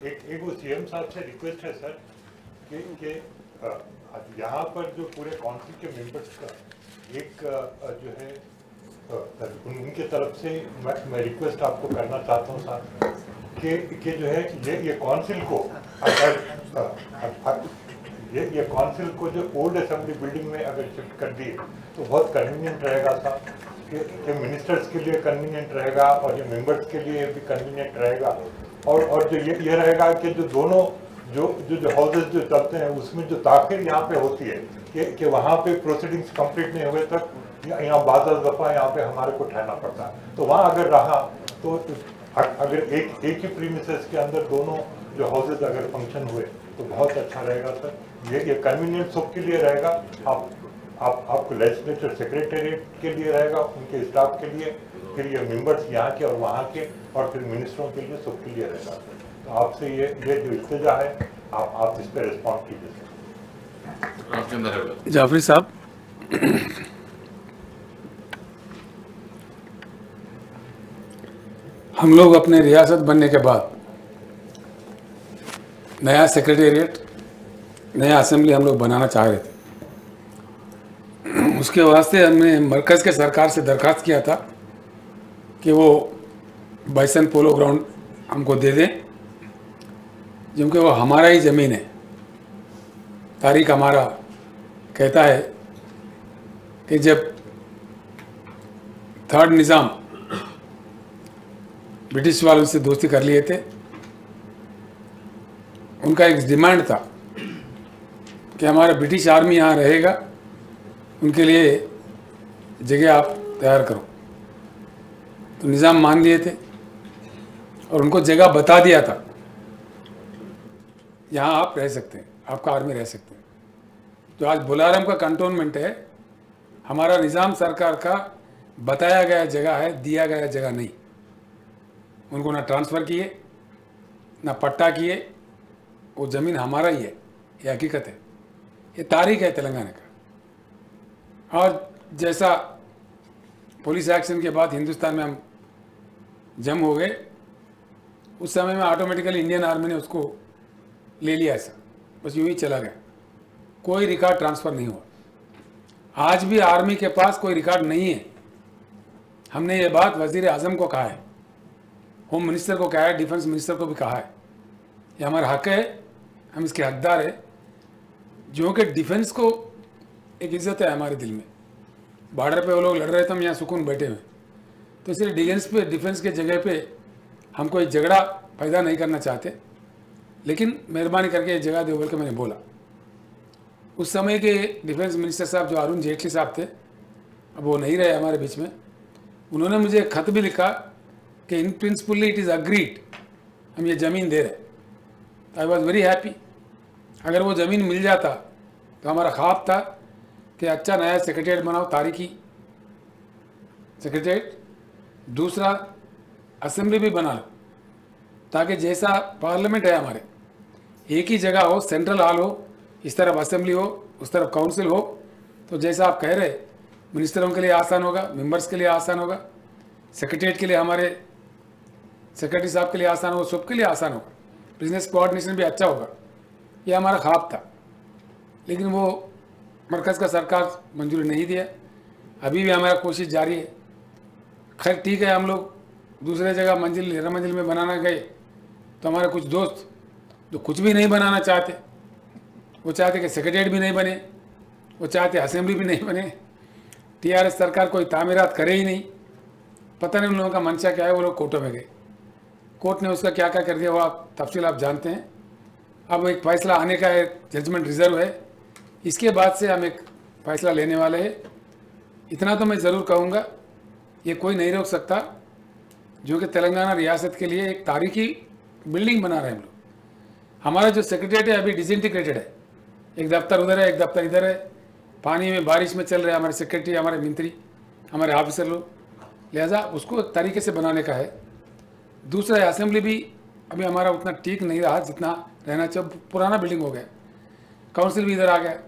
एक एक वो सीएम साहब से रिक्वेस्ट है सर कि कि यहाँ पर जो पूरे काउंसिल के मेंबर्स का एक जो है उन- उनके तरफ़ से मैं मैं रिक्वेस्ट आपको करना चाहता हूँ साहब कि कि जो है ये ये काउंसिल को अगर ये ये काउंसिल को जो ओल्ड असेंबली बिल्डिंग में अगर शिफ्ट कर दिए तो बहुत कन्वीनियंट रहेगा साहब कि, कि मिनिस्टर्स के लिए कन्वीनियंट रहेगा और ये मेंबर्स के लिए भी कन्वीनियंट रहेगा। और और जो ये ये रहेगा कि जो दोनों, जो जो जो हाउसेज जो चलते हैं, उसमें जो ताखिर यहाँ पे होती है, कि कि वहाँ पे प्रोसीडिंग्स कंप्लीट नहीं हुए तक यहाँ बादल दफ़ा यहाँ पे हमारे को ठहरना पड़ता है। तो वहाँ अगर रहा तो अगर एक एक ही प्रीमिसेस के अंदर दोनों जो हाउसेज अगर फ़ंक्शन हुए तो बहुत अच्छा रहेगा, सर। ये ये कन्वीनियंट सबके लिए रहेगा, आप आप, आपको लेजिस्लेचर सेक्रेटरीट के लिए रहेगा, उनके स्टाफ के लिए फिर ये मेंबर्स यहाँ के और वहाँ के और फिर मिनिस्टरों के लिए सबके लिए रहेगा तो आपसे ये ये जो इल्तजा है आप आप इस पर रिस्पॉन्ड कीजिए सर जाफरी साहब। हम लोग अपने रियासत बनने के बाद नया सेक्रेटेरिएट नया असेंबली हम लोग बनाना चाह रहे थे। उसके वास्ते हमने मरकज़ के सरकार से दरख्वास्त किया था। कि वो बाइसन पोलो ग्राउंड हमको दे दें, क्योंकि वो हमारा ही ज़मीन है। तारीख हमारा कहता है कि जब थर्ड निज़ाम ब्रिटिश वालों से दोस्ती कर लिए थे, उनका एक डिमांड था कि हमारा ब्रिटिश आर्मी यहाँ रहेगा, उनके लिए जगह आप तैयार करो। तो निज़ाम मान लिए थे और उनको जगह बता दिया था। यहाँ आप रह सकते हैं आपका आर्मी रह सकते हैं। जो आज बुलारम का कंटोनमेंट है। हमारा निज़ाम सरकार का बताया गया जगह है, दिया गया जगह नहीं। उनको ना ट्रांसफ़र किए, ना पट्टा किए, वो ज़मीन हमारा ही है, ये हकीकत है। ये तारीख है तेलंगाना का। और जैसा पुलिस एक्शन के बाद हिंदुस्तान में हम जम हो गए। उस समय में ऑटोमेटिकली इंडियन आर्मी ने उसको ले लिया ऐसा। बस यूँ ही चला गया। कोई रिकॉर्ड ट्रांसफ़र नहीं हुआ। आज भी आर्मी के पास कोई रिकॉर्ड नहीं है। हमने ये बात वज़ीर आज़म को कहा है। होम मिनिस्टर को कहा है डिफेंस मिनिस्टर को भी कहा है। ये हमारा हक है, हम इसके हकदार है। जो कि डिफेंस को एक इज़्ज़त है हमारे दिल में। बॉर्डर पे वो लोग लड़ रहे थे, हम यहाँ सुकून बैठे हुए। तो इसलिए डिफेंस पे, डिफेंस के जगह पे हम कोई झगड़ा पैदा नहीं करना चाहते, लेकिन मेहरबानी करके ये जगह दो बोल के मैंने बोला। उस समय के डिफेंस मिनिस्टर साहब जो अरुण जेटली साहब थे, अब वो नहीं रहे हमारे बीच में, उन्होंने मुझे खत भी लिखा कि in principally it is agreed हम ये ज़मीन दे रहे आई वॉज़ वेरी हैप्पी अगर वो ज़मीन मिल जाता तो हमारा ख्वाब था कि अच्छा नया सेक्रेटरीट बनाओ, तारीखी। सेक्रेटरीट दूसरा असेंबली भी बना ताकि जैसा पार्लियामेंट है हमारे, एक ही जगह हो, सेंट्रल हॉल हो, इस तरफ़ असेंबली हो, उस तरफ़ काउंसिल हो तो जैसा आप कह रहे मिनिस्टरों के लिए आसान होगा, मेंबर्स के लिए आसान होगा सेक्रेटरीट के लिए हमारे, सेक्रेटरी साहब के लिए आसान होगा, सबके लिए आसान होगा, बिज़नेस कोऑर्डिनेशन भी अच्छा होगा, ये हमारा ख्वाब था। लेकिन वो मरकज़ का सरकार मंजूरी नहीं दिया, अभी भी हमारा कोशिश जारी है खैर, ठीक है, हम लोग दूसरे जगह मंजिल तेरह मंजिल में बनाना गए। तो हमारे कुछ दोस्त जो कुछ भी नहीं बनाना चाहते, वो चाहते कि सेक्रेटरीट भी नहीं बने, वो चाहते असेंबली भी नहीं बने। टीआरएस सरकार कोई तामीरात करे ही नहीं। पता नहीं उन लोगों का मंशा क्या है, वो लोग कोर्टों में गए। कोर्ट ने उसका क्या क्या कर दिया, वो आप तफसील आप जानते हैं। अब एक फैसला आने का है जजमेंट रिज़र्व है। इसके बाद से हम एक फैसला लेने वाले हैं। इतना तो मैं ज़रूर कहूँगा। ये कोई नहीं रोक सकता, जो कि तेलंगाना रियासत के लिए एक तारीखी बिल्डिंग बना रहे हैं हम लोग। हमारा जो सेक्रेटरीट है, अभी डिसइंटीग्रेटेड है। एक दफ्तर उधर है, एक दफ्तर इधर है। पानी में, बारिश में चल रहे हमारे सेक्रेटरी हमारे मंत्री, हमारे ऑफिसर लोग। लिहाजा उसको एक तरीके से बनाने का है। दूसरा है असेंबली भी अभी हमारा उतना ठीक नहीं रहा, जितना रहना चाहिए। पुराना बिल्डिंग हो गया। काउंसिल भी इधर आ गया।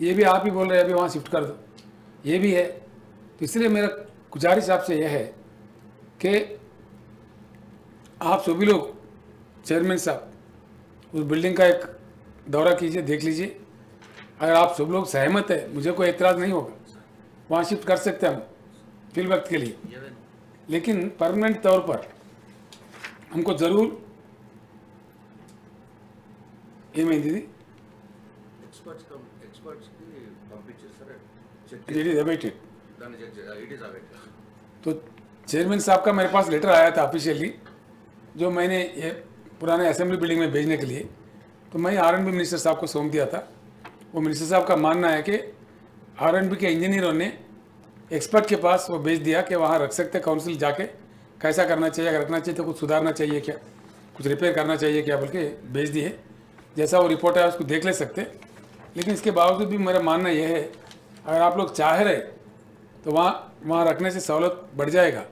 ये भी आप ही बोल रहे हैं, अभी वहाँ शिफ्ट कर दो। ये भी है। तो इसलिए मेरा गुजारिश आपसे यह है कि आप सभी लोग चेयरमैन साहब उस बिल्डिंग का एक दौरा कीजिए देख लीजिए। अगर आप सब लोग सहमत है मुझे कोई एतराज़ नहीं होगा। वहाँ शिफ्ट कर सकते हम फिल वक्त के लिए। लेकिन परमानेंट तौर पर हमको ज़रूर ये मैं दीदी। एक्सपर्ट्स एक्सपर्ट्स की कंप्यूटर सर तो चेयरमैन साहब का मेरे पास लेटर आया था ऑफिशियली जो मैंने ये पुराने असेंबली बिल्डिंग में भेजने के लिए तो मैं आरएनबी मिनिस्टर साहब को सौंप दिया था। वो मिनिस्टर साहब का मानना है कि आर के इंजीनियरों ने एक्सपर्ट के पास वो भेज दिया कि वहाँ रख सकते काउंसिल जाके, कैसा करना चाहिए, अगर रखना चाहिए तो कुछ सुधारना चाहिए क्या? कुछ रिपेयर करना चाहिए क्या? बल्कि भेज दिए। जैसा वो रिपोर्ट है उसको देख ले सकते लेकिन इसके बावजूद भी मेरा मानना यह है, अगर आप लोग चाह रहे तो वहाँ वहाँ रखने से सहूलत बढ़ जाएगा।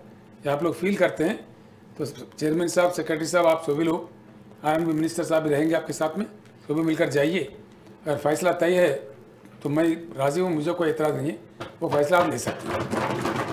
या आप लोग फील करते हैं। तो चेयरमैन साहब सेक्रेटरी साहब, आप सभी लोग आर मिनिस्टर साहब भी रहेंगे आपके साथ में। सभी मिलकर जाइए। अगर फैसला तय है तो मैं राज़ी हूँ, मुझे कोई एतराज़ नहीं है। वो फैसला आप ले सकते हैं।